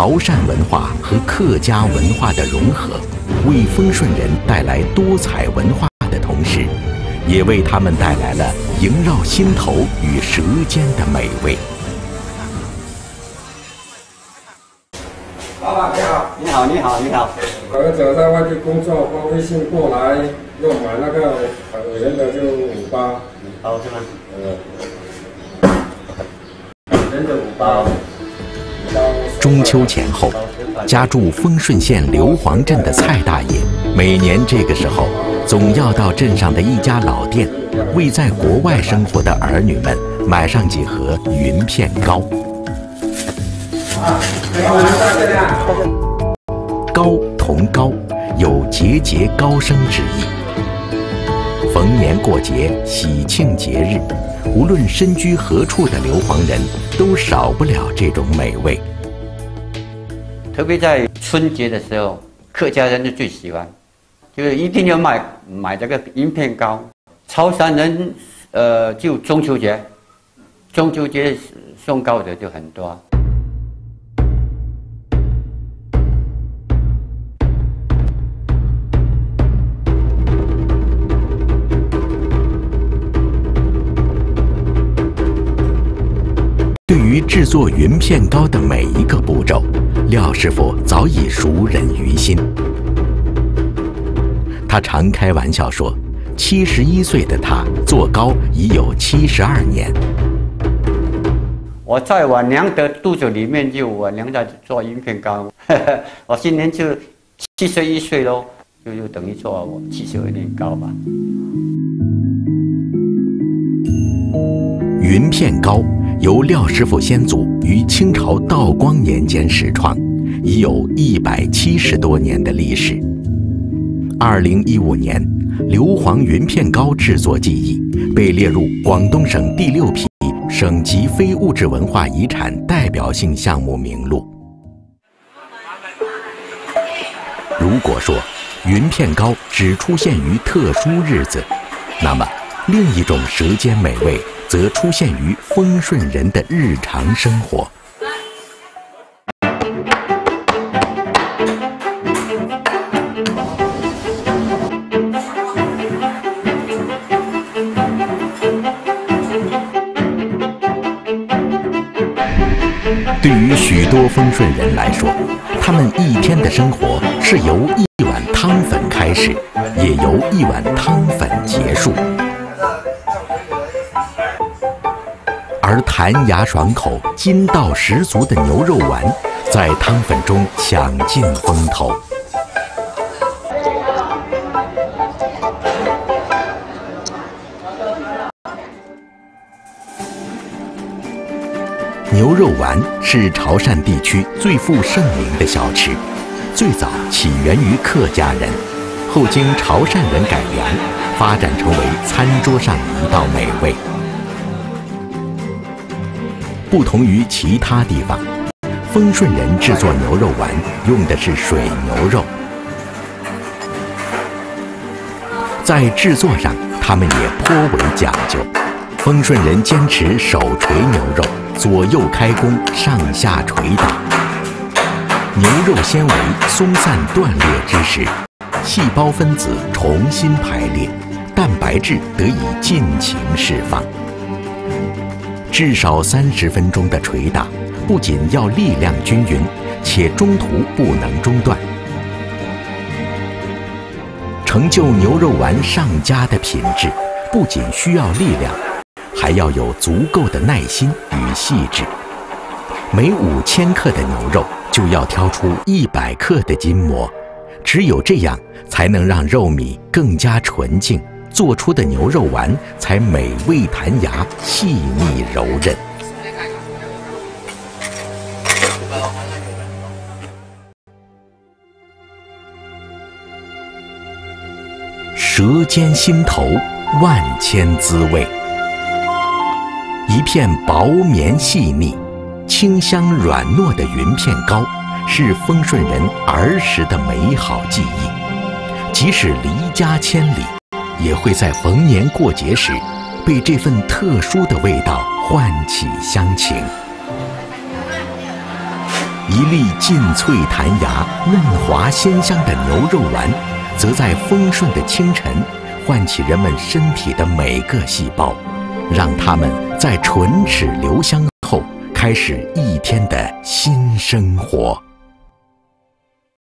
潮汕文化和客家文化的融合，为丰顺人带来多彩文化的同时，也为他们带来了萦绕心头与舌尖的美味。老板你好，你好，你好，你好。儿子在外地工作，发微信过来，要买那个委员的就五包，五包是吗？呃，人的五包。中秋前后，家住丰顺县硫磺镇的蔡大爷，每年这个时候，总要到镇上的一家老店，为在国外生活的儿女们买上几盒云片糕。高同高，有节节高升之意。逢年过节、喜庆节日，无论身居何处的硫磺人，都少不了这种美味。特别在春节的时候，客家人就最喜欢，就是一定要买买这个云片糕。潮汕人，呃，就中秋节，中秋节送糕的就很多。对于制作云片糕的每一个步骤，廖师傅早已熟稔于心。他常开玩笑说：“七十一岁的他做糕已有七十二年。”我在我娘的肚子里面就我娘在做云片糕，我今年就七十一岁喽，就就等于做我七十二年糕吧。云片糕。由廖师傅先祖于清朝道光年间始创，已有一百七十多年的历史。二零一五年，硫磺云片糕制作技艺被列入广东省第六批省级非物质文化遗产代表性项目名录。如果说云片糕只出现于特殊日子，那么另一种舌尖美味。则出现于丰顺人的日常生活。对于许多丰顺人来说，他们一天的生活是由一碗汤粉开始，也由一碗汤粉结束。而弹牙爽口、筋道十足的牛肉丸，在汤粉中抢尽风头。牛肉丸是潮汕地区最负盛名的小吃，最早起源于客家人，后经潮汕人改良，发展成为餐桌上一道美味。不同于其他地方，丰顺人制作牛肉丸用的是水牛肉。在制作上，他们也颇为讲究。丰顺人坚持手锤牛肉，左右开弓，上下捶打。牛肉纤维松散断裂之时，细胞分子重新排列，蛋白质得以尽情释放。至少三十分钟的捶打，不仅要力量均匀，且中途不能中断。成就牛肉丸上佳的品质，不仅需要力量，还要有足够的耐心与细致。每五千克的牛肉就要挑出一百克的筋膜，只有这样，才能让肉米更加纯净。做出的牛肉丸才美味弹牙、细腻柔韧。舌尖心头万千滋味，一片薄绵细腻、清香软糯的云片糕，是丰顺人儿时的美好记忆。即使离家千里。也会在逢年过节时，被这份特殊的味道唤起乡情。一粒劲脆弹牙、嫩滑鲜香的牛肉丸，则在丰顺的清晨，唤起人们身体的每个细胞，让他们在唇齿留香后，开始一天的新生活。